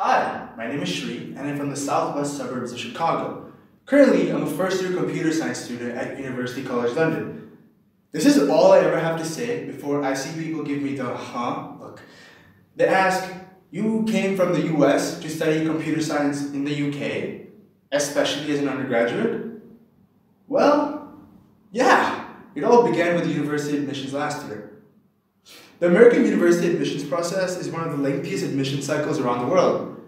Hi, my name is Shri, and I'm from the southwest suburbs of Chicago. Currently, I'm a first year computer science student at University College London. This is all I ever have to say before I see people give me the huh look. They ask, You came from the US to study computer science in the UK, especially as an undergraduate? Well, yeah, it all began with university admissions last year. The American university admissions process is one of the lengthiest admission cycles around the world.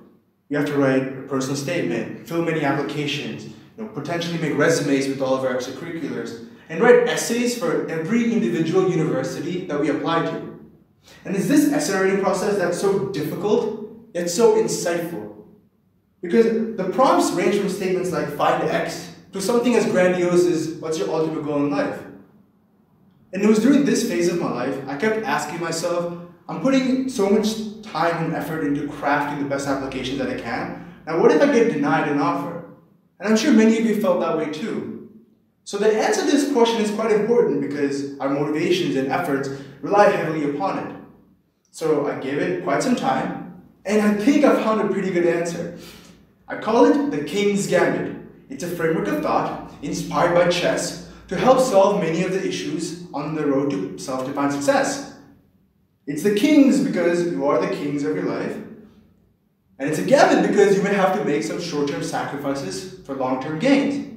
You have to write a personal statement, fill many applications, you know, potentially make resumes with all of our extracurriculars, and write essays for every individual university that we apply to. And it's this essay writing process that's so difficult, yet so insightful. Because the prompts range from statements like find X to something as grandiose as what's your ultimate goal in life? And it was during this phase of my life, I kept asking myself, I'm putting so much time and effort into crafting the best application that I can. Now, what if I get denied an offer? And I'm sure many of you felt that way too. So the answer to this question is quite important because our motivations and efforts rely heavily upon it. So I gave it quite some time, and I think I found a pretty good answer. I call it the King's Gambit. It's a framework of thought inspired by chess to help solve many of the issues on the road to self defined success. It's the kings because you are the kings of your life. And it's a gambit because you may have to make some short term sacrifices for long term gains.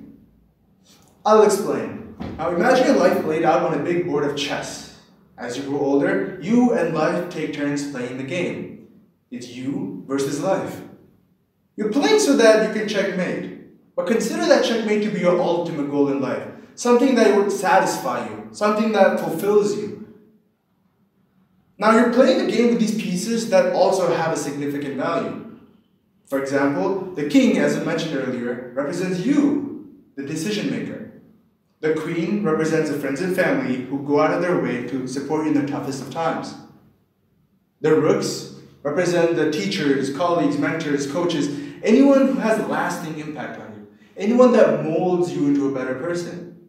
I'll explain. Now imagine your life laid out on a big board of chess. As you grow older, you and life take turns playing the game. It's you versus life. You're playing so that you can checkmate. But consider that checkmate to be your ultimate goal in life something that would satisfy you, something that fulfills you. Now you're playing a game with these pieces that also have a significant value. For example, the king, as I mentioned earlier, represents you, the decision maker. The queen represents the friends and family who go out of their way to support you in the toughest of times. The rooks represent the teachers, colleagues, mentors, coaches, anyone who has a lasting impact on you, anyone that molds you into a better person.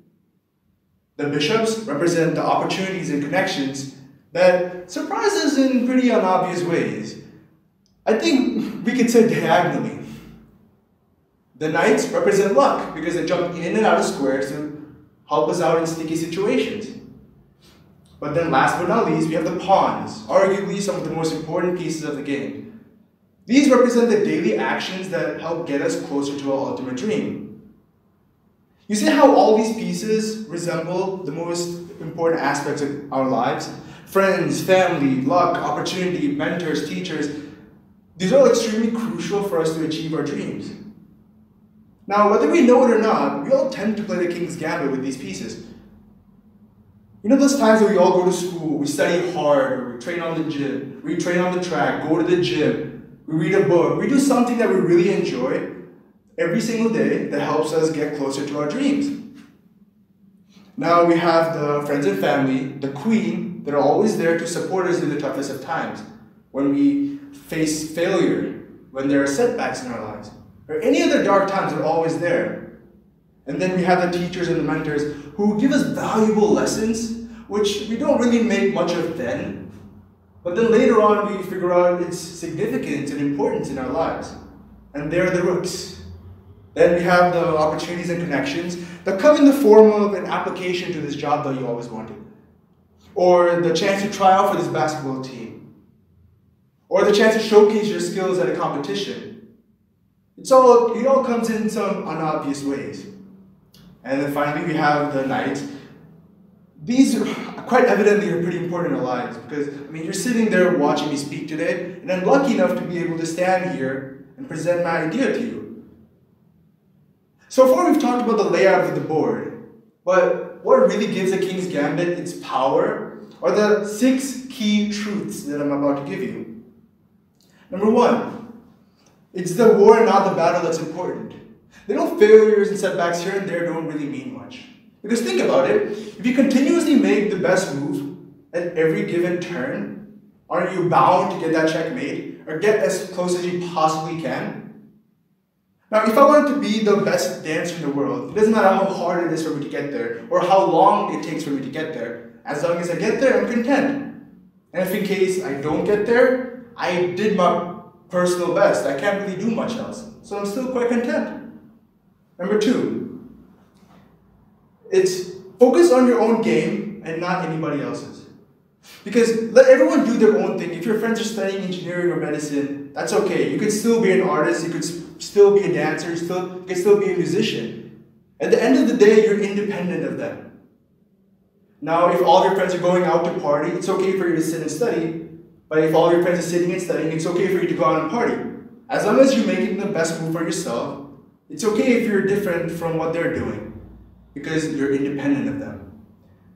The bishops represent the opportunities and connections that surprise us in pretty unobvious ways. I think we could say diagonally. The knights represent luck because they jump in and out of squares to help us out in sticky situations. But then, last but not least, we have the pawns, arguably some of the most important pieces of the game. These represent the daily actions that help get us closer to our ultimate dream. You see how all these pieces resemble the most important aspects of our lives? Friends, family, luck, opportunity, mentors, teachers. These are all extremely crucial for us to achieve our dreams. Now, whether we know it or not, we all tend to play the king's gambit with these pieces. You know those times that we all go to school, we study hard, we train on the gym, we train on the track, go to the gym, we read a book, we do something that we really enjoy, every single day that helps us get closer to our dreams. Now we have the friends and family, the queen, that are always there to support us in the toughest of times. When we face failure, when there are setbacks in our lives, or any other dark times, they're always there. And then we have the teachers and the mentors who give us valuable lessons, which we don't really make much of then. But then later on, we figure out its significance and importance in our lives. And they're the rooks. Then we have the opportunities and connections that come in the form of an application to this job that you always wanted, or the chance to try out for this basketball team, or the chance to showcase your skills at a competition. It's all, it all comes in some unobvious ways. And then finally, we have the knight. These are quite evidently are pretty important in our lives because, I mean, you're sitting there watching me speak today, and I'm lucky enough to be able to stand here and present my idea to you. So far we've talked about the layout of the board, but what really gives a king's gambit its power are the six key truths that I'm about to give you. Number one, it's the war and not the battle that's important. Little failures and setbacks here and there don't really mean much. Because think about it, if you continuously make the best move at every given turn, aren't you bound to get that checkmate or get as close as you possibly can? Now, if I wanted to be the best dancer in the world, it doesn't matter how hard it is for me to get there or how long it takes for me to get there. As long as I get there, I'm content. And if in case I don't get there, I did my personal best. I can't really do much else. So I'm still quite content. Number two, it's focus on your own game and not anybody else's. Because let everyone do their own thing. If your friends are studying engineering or medicine, that's okay. You could still be an artist, you could still be a dancer, still, could still be a musician. At the end of the day, you're independent of them. Now, if all your friends are going out to party, it's okay for you to sit and study. But if all your friends are sitting and studying, it's okay for you to go out and party. As long as you're making the best move for yourself, it's okay if you're different from what they're doing because you're independent of them.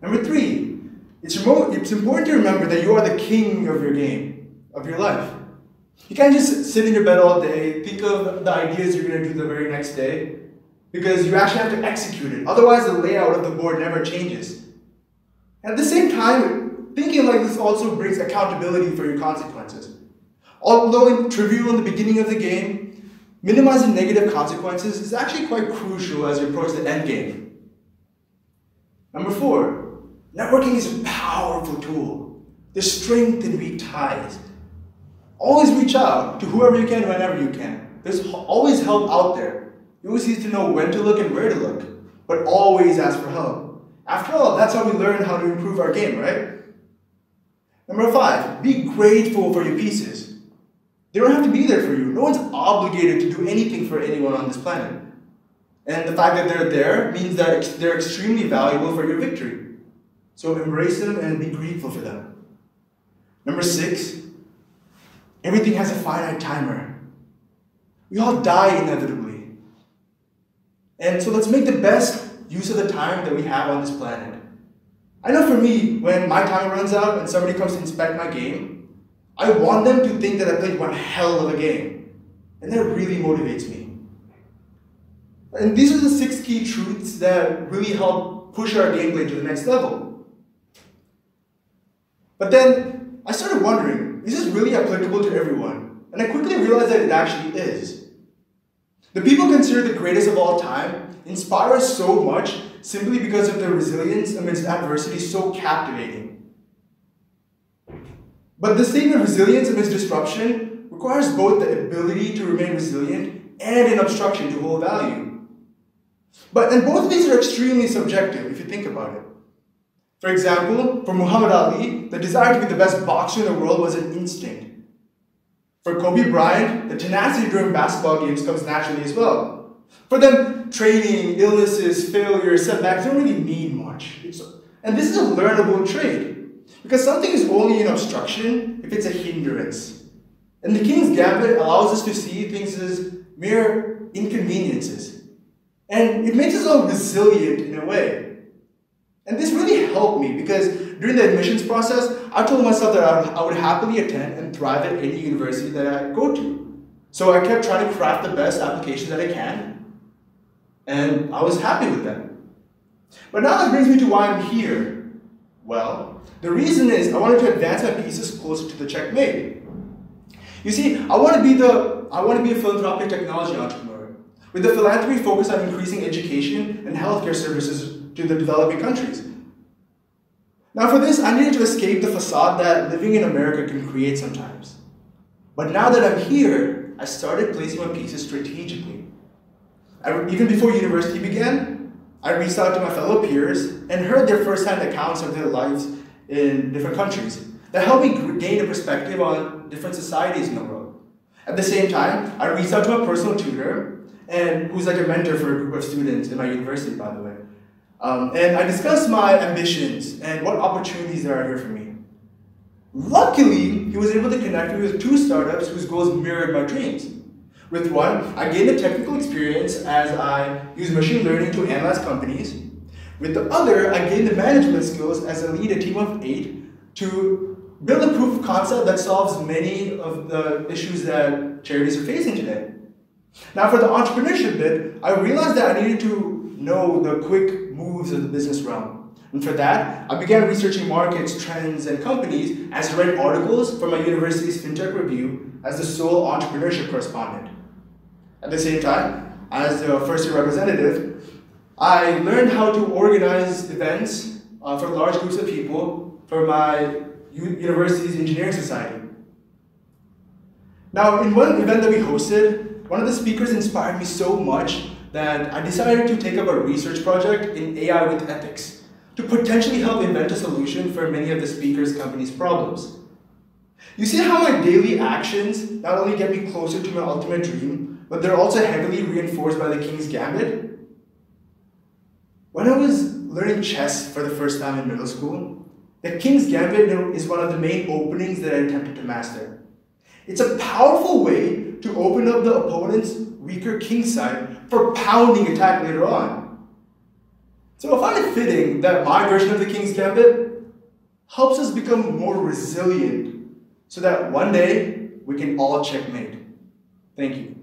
Number three, it's, remote, it's important to remember that you are the king of your game, of your life. You can't just sit in your bed all day, think of the ideas you're going to do the very next day, because you actually have to execute it. Otherwise, the layout of the board never changes. At the same time, thinking like this also brings accountability for your consequences. Although trivial in the beginning of the game, minimizing negative consequences is actually quite crucial as you approach the end game. Number four, networking is a powerful tool. The strength in weak ties. Always reach out to whoever you can whenever you can. There's always help out there. You always need to know when to look and where to look, but always ask for help. After all, that's how we learn how to improve our game, right? Number five, be grateful for your pieces. They don't have to be there for you. No one's obligated to do anything for anyone on this planet. And the fact that they're there means that they're extremely valuable for your victory. So embrace them and be grateful for them. Number six, everything has a finite timer. We all die inevitably. And so let's make the best use of the time that we have on this planet. I know for me, when my time runs out and somebody comes to inspect my game, I want them to think that I played one hell of a game. And that really motivates me. And these are the six key truths that really help push our gameplay to the next level. But then I started wondering, is this really applicable to everyone? And I quickly realized that it actually is. The people considered the greatest of all time inspire us so much simply because of their resilience amidst adversity so captivating. But the state of resilience amidst disruption requires both the ability to remain resilient and an obstruction to hold value. But and both of these are extremely subjective if you think about it. For example, for Muhammad Ali, the desire to be the best boxer in the world was an instinct. For Kobe Bryant, the tenacity during basketball games comes naturally as well. For them, training, illnesses, failures, setbacks don't really mean much. And this is a learnable trait. Because something is only an obstruction if it's a hindrance. And the King's Gambit allows us to see things as mere inconveniences. And it makes us all resilient in a way. And this really helped me because during the admissions process, I told myself that I would happily attend and thrive at any university that I go to. So I kept trying to craft the best application that I can and I was happy with them. But now that brings me to why I'm here. Well, the reason is I wanted to advance my pieces closer to the checkmate. You see, I want to be the I want to be a philanthropic technology entrepreneur with a philanthropy focus on increasing education and healthcare services to the developing countries. Now, for this, I needed to escape the facade that living in America can create sometimes. But now that I'm here, I started placing my pieces strategically I, even before university began, I reached out to my fellow peers and heard their firsthand accounts of their lives in different countries. That helped me gain a perspective on different societies in the world. At the same time, I reached out to a personal tutor, and who's like a mentor for a group of students in my university, by the way. Um, and I discussed my ambitions and what opportunities there are here for me. Luckily, he was able to connect me with two startups whose goals mirrored my dreams. With one, I gained a technical experience as I use machine learning to analyze companies. With the other, I gained the management skills as I lead a team of eight to build a proof of concept that solves many of the issues that charities are facing today. Now, for the entrepreneurship bit, I realized that I needed to know the quick moves of the business realm. And for that, I began researching markets, trends, and companies as I read articles from my university's FinTech Review as the sole entrepreneurship correspondent. At the same time, as the first year representative, I learned how to organize events uh, for large groups of people for my university's engineering society. Now, in one event that we hosted, one of the speakers inspired me so much that I decided to take up a research project in AI with ethics to potentially help invent a solution for many of the speaker's company's problems. You see how my daily actions not only get me closer to my ultimate dream, but they're also heavily reinforced by the King's Gambit? When I was learning chess for the first time in middle school, the King's Gambit is one of the main openings that I attempted to master. It's a powerful way to open up the opponent's weaker king side for pounding attack later on. So I find it fitting that my version of the King's Gambit helps us become more resilient so that one day we can all checkmate. Thank you.